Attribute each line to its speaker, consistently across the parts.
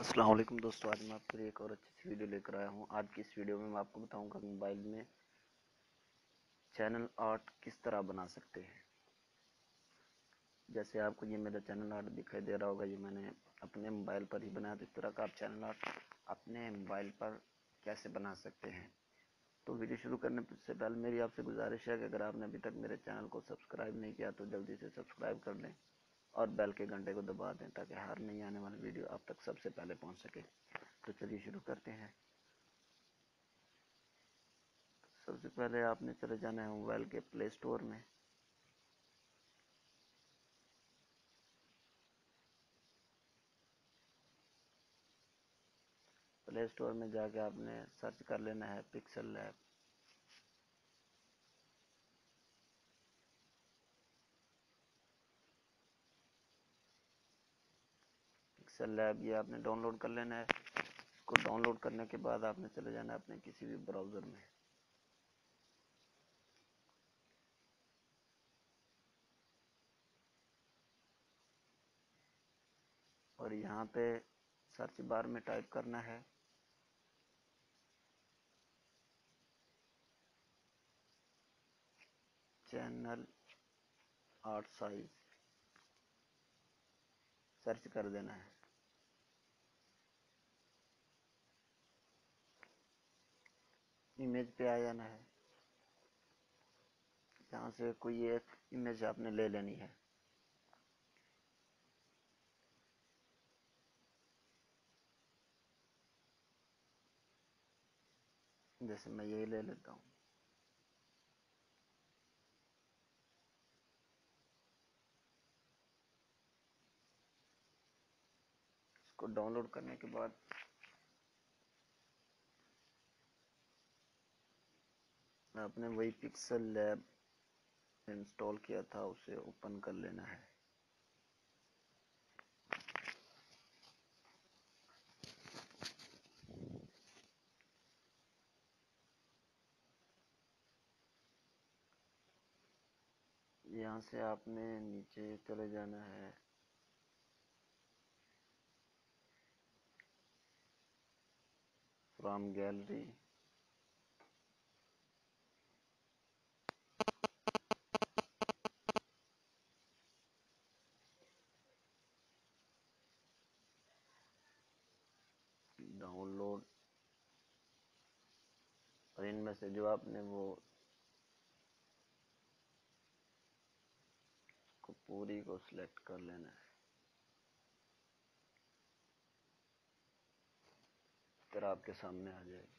Speaker 1: अस्सलाम वालेकुम दोस्तों, आज मैं आपके लिए एक और अच्छी सी वीडियो लेकर आया हूँ। आज की इस वीडियो में मैं आपको बताऊँगा मोबाइल में चैनल आर्ट किस तरह बना सकते हैं। जैसे आपको ये मेरा चैनल आर्ट दिखाई दे रहा होगा, ये मैंने अपने मोबाइल पर ही बनाया तो इस तरह का आप चैनल आर्ट अपने मोबाइल पर कैसे बना सकते हैं। तो वीडियो शुरू करने से पहले मेरी आपसे गुजारिश है कि अगर आपने अभी तक मेरे चैनल को सब्सक्राइब नहीं किया तो जल्दी से सब्सक्राइब कर लें। और बेल के घंटे को दबा दें ताकि हर नई आने वाली वीडियो आप तक सबसे पहले पहुँच सके। तो चलिए शुरू करते हैं। सबसे पहले आपने चले जाना है मोबाइल के प्ले स्टोर में। प्ले स्टोर में जाके आपने सर्च कर लेना है पिक्सल लैब पिक्सल लैब ये आपने डाउनलोड कर लेना है। इसको डाउनलोड करने के बाद आपने चले जाना है अपने किसी भी ब्राउज़र में। और यहाँ पे सर्च बार में टाइप करना है। चैनल आर्ट साइज़ सर्च कर देना है। इमेज पे आ जाना है। यहाँ से कोई एक इमेज आपने ले लेनी है। जैसे मैं यही ले लेता हूँ। इसको डाउनलोड करने के बाद आपने वही पिक्सल लैब इंस्टॉल किया था, उसे ओपन कर लेना है। यहाँ से आपने नीचे चले जाना है। फ्रॉम गैलरी डाउनलोड इनमें से जो आपने वो को पूरी को सिलेक्ट कर लेना है। फिर आपके सामने आ जाएगी।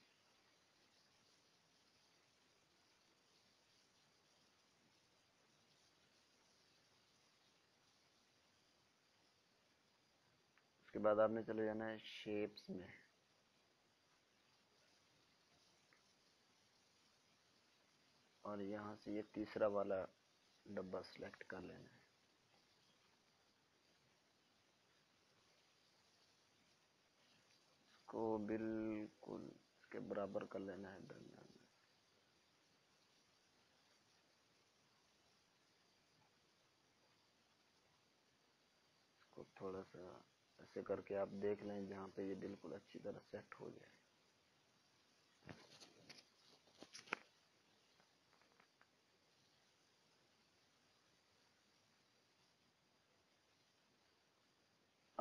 Speaker 1: उसके बाद आपने चले जाना है शेप्स में। और यहाँ से ये तीसरा वाला डब्बा सेलेक्ट कर लेना है। इसको बिल्कुल इसके बराबर कर लेना है दरमियान में। इसको थोड़ा सा ऐसे करके आप देख लें जहाँ पे ये बिल्कुल अच्छी तरह सेट हो जाए।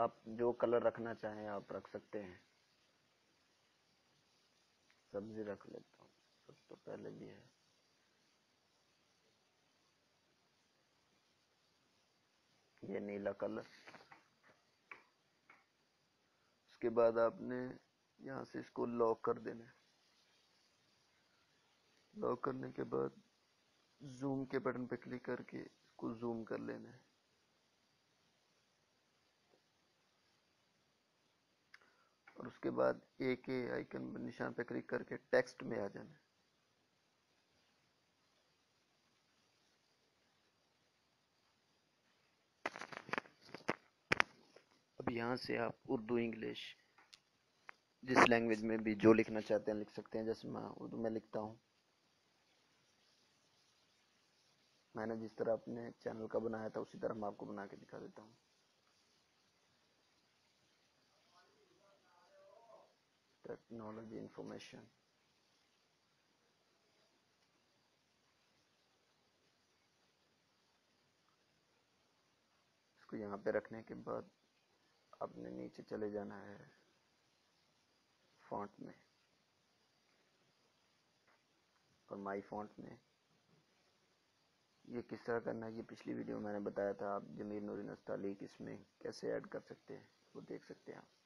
Speaker 1: आप जो कलर रखना चाहें, आप रख सकते हैं। सब्ज़ी रख लेता हूँ। सब तो पहले भी है। ये नीला कलर। उसके बाद आपने यहाँ से इसको लॉक कर देना है। लॉक करने के बाद जूम के बटन पे क्लिक करके इसको जूम कर लेना है। और उसके बाद ए के आइकन निशान पे क्लिक करके टेक्स्ट में आ जाना। अब यहाँ से आप उर्दू, इंग्लिश जिस लैंग्वेज में भी जो लिखना चाहते हैं लिख सकते हैं। जैसे मैं उर्दू में लिखता हूँ। मैंने जिस तरह अपने चैनल का बनाया था, उसी तरह मैं आपको बना के दिखा देता हूँ। टेक्नोलॉजी इंफॉर्मेशन इसको यहाँ पे रखने के बाद आपने नीचे चले जाना है फॉन्ट में। और माई फॉन्ट में। ये किस तरह करना है ये पिछली वीडियो में मैंने बताया था, आप जमीर नूरी नस्तालीक इसमें कैसे ऐड कर सकते हैं, वो देख सकते हैं आप।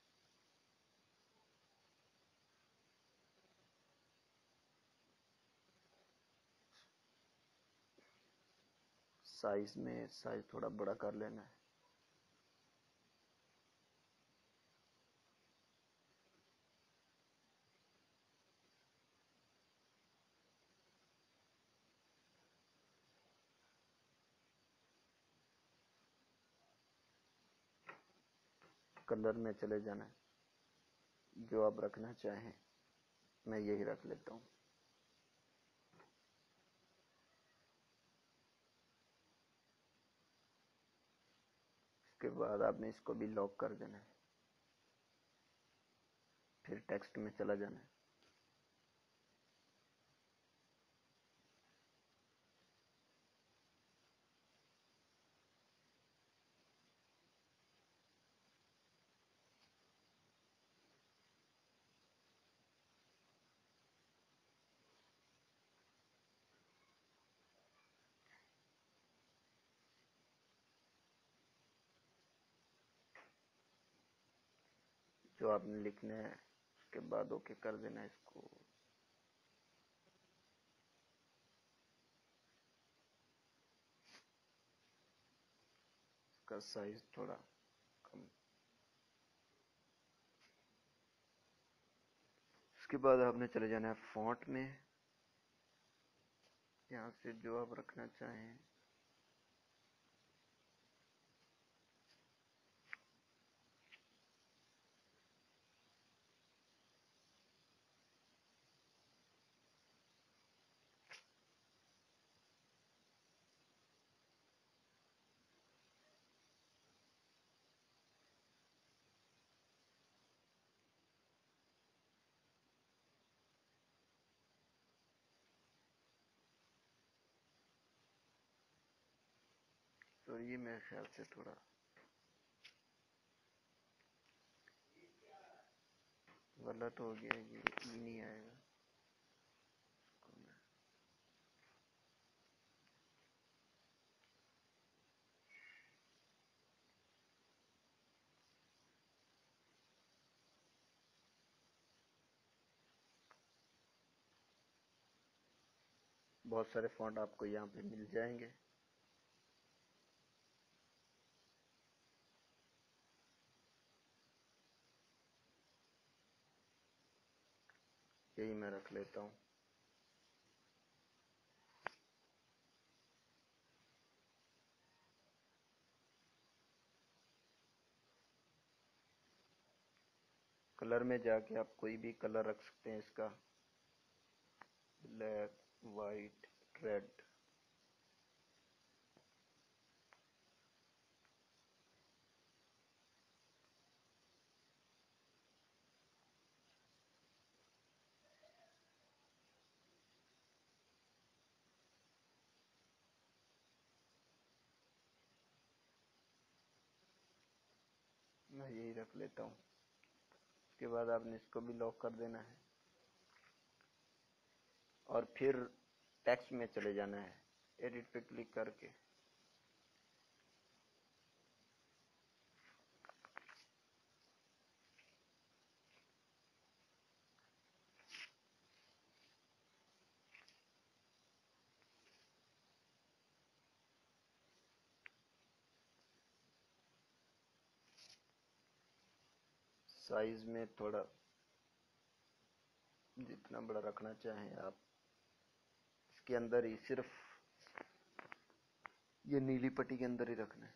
Speaker 1: साइज़ में साइज़ थोड़ा बड़ा कर लेना है। कलर में चले जाना। है जो आप रखना चाहें, मैं यही रख लेता हूँ। इसके बाद आपने इसको भी लॉक कर देना है। फिर टेक्स्ट में चला जाना है। जो आपने लिखने हैं, उसके बाद ओके कर देना इसको। इसका साइज़ थोड़ा कम। उसके बाद आपने चले जाना है फॉन्ट में। यहाँ से जो आप रखना चाहें। तो ये मेरे ख्याल से थोड़ा गलत हो गया ये ई नहीं आएगा। बहुत सारे फॉन्ट आपको यहाँ पे मिल जाएँगे। यही मैं रख लेता हूँ। कलर में जाके आप कोई भी कलर रख सकते हैं इसका। Black white red. मैं यही रख लेता हूँ। उसके बाद आपने इसको भी लॉक कर देना है। और फिर टेक्स्ट में चले जाना है। एडिट पे क्लिक करके। साइज़ में थोड़ा जितना बड़ा रखना चाहें आप, इसके अंदर ही सिर्फ़ ये नीली पट्टी के अंदर ही रखना है।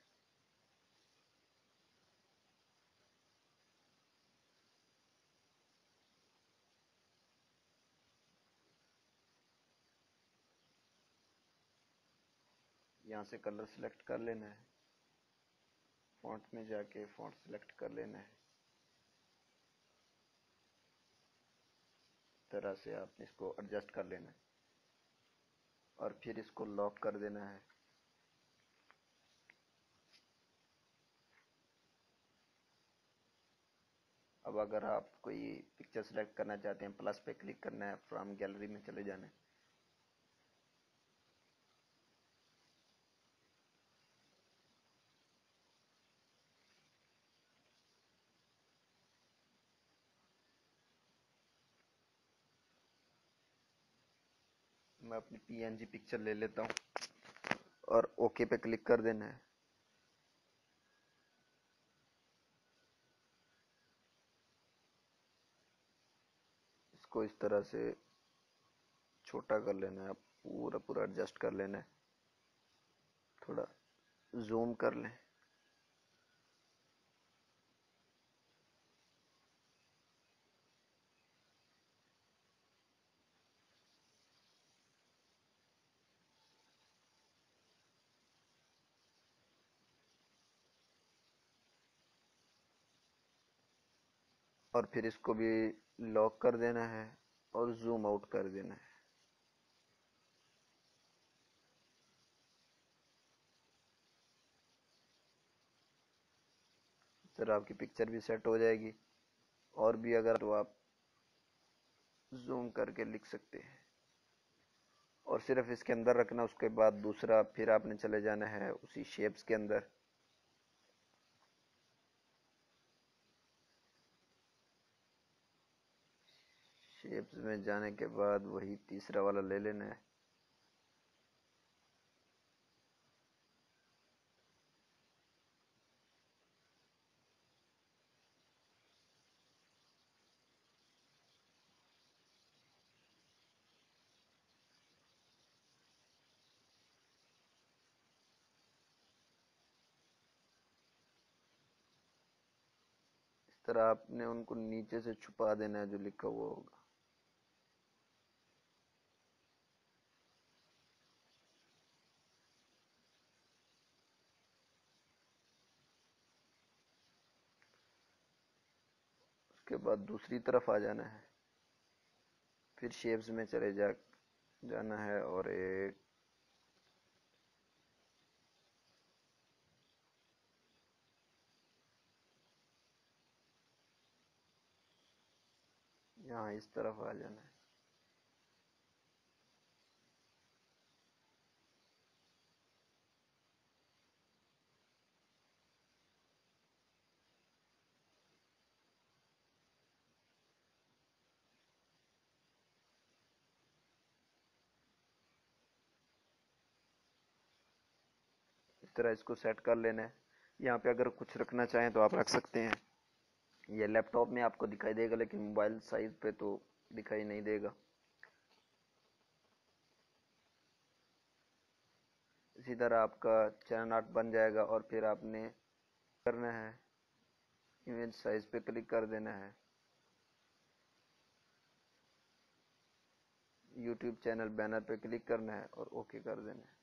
Speaker 1: यहाँ से कलर सिलेक्ट कर लेना है। फॉन्ट में जाके फॉन्ट सिलेक्ट कर लेना है। तरह से आप इसको एडजस्ट कर लेना है। और फिर इसको लॉक कर देना है। अब अगर आप कोई पिक्चर सेलेक्ट करना चाहते हैं प्लस पे क्लिक करना है फ्रॉम गैलरी में चले जाना है अपनी पीएनजी पिक्चर ले लेता हूँ। और ओके पे क्लिक कर देना है। इसको इस तरह से छोटा कर लेना है पूरा पूरा एडजस्ट कर लेना है। थोड़ा जूम कर लें। और फिर इसको भी लॉक कर देना है और जूम आउट कर देना है। सर, आपकी पिक्चर भी सेट हो जाएगी और भी अगर तो आप जूम करके लिख सकते हैं। और सिर्फ़ इसके अंदर रखना, उसके बाद दूसरा फिर आपने चले जाना है उसी शेप्स के अंदर। शेप्स में जाने के बाद वही तीसरा वाला ले लेना है। तरह आपने उनको नीचे से छुपा देना है जो लिखा हुआ होगा। बाद दूसरी तरफ़ आ जाना है। फिर शेप्स में चले जा, जाना है और एक यहाँ इस तरफ़ आ जाना है इस तरह इसको सेट कर लेना है। यहाँ पे अगर कुछ रखना चाहें तो आप रख सकते हैं। ये लैपटॉप में आपको दिखाई देगा, लेकिन मोबाइल साइज़ पे तो दिखाई नहीं देगा। इसी तरह आपका चैनल आर्ट बन जाएगा और फिर आपने करना है। इमेज साइज़ पे क्लिक कर देना है। यूट्यूब चैनल बैनर पे क्लिक करना है और ओके कर देना है।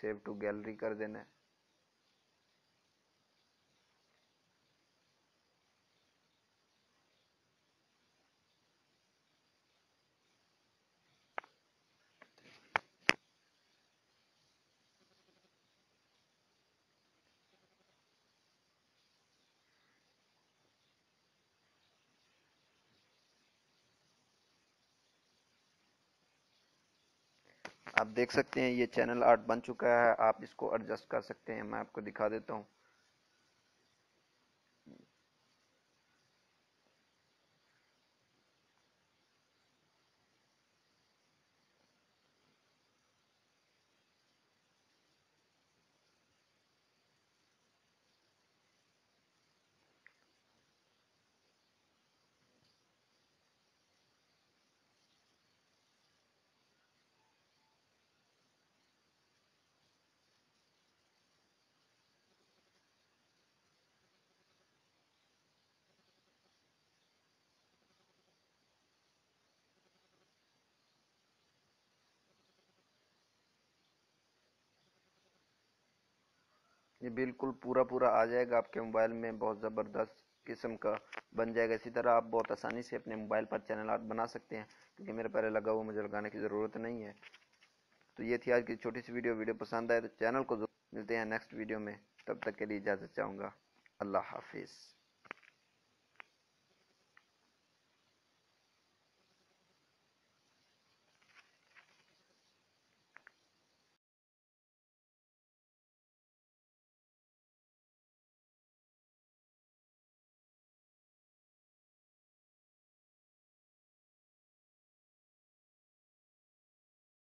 Speaker 1: सेव टू गैलरी कर देना है। आप देख सकते हैं, ये चैनल आर्ट बन चुका है, आप इसको एडजस्ट कर सकते हैं, मैं आपको दिखा देता हूँ। ये बिल्कुल पूरा पूरा आ जाएगा आपके मोबाइल में, बहुत ज़बरदस्त किस्म का बन जाएगा। इसी तरह आप बहुत आसानी से अपने मोबाइल पर चैनल आर्ट बना सकते हैं, क्योंकि मेरे पहले लगा हुआ मुझे लगाने की ज़रूरत नहीं है। तो ये थी आज की छोटी सी वीडियो। वीडियो पसंद आए तो चैनल को मिलते हैं नेक्स्ट वीडियो में। तब तक के लिए इजाज़त चाहूँगा। अल्लाह हाफिज़।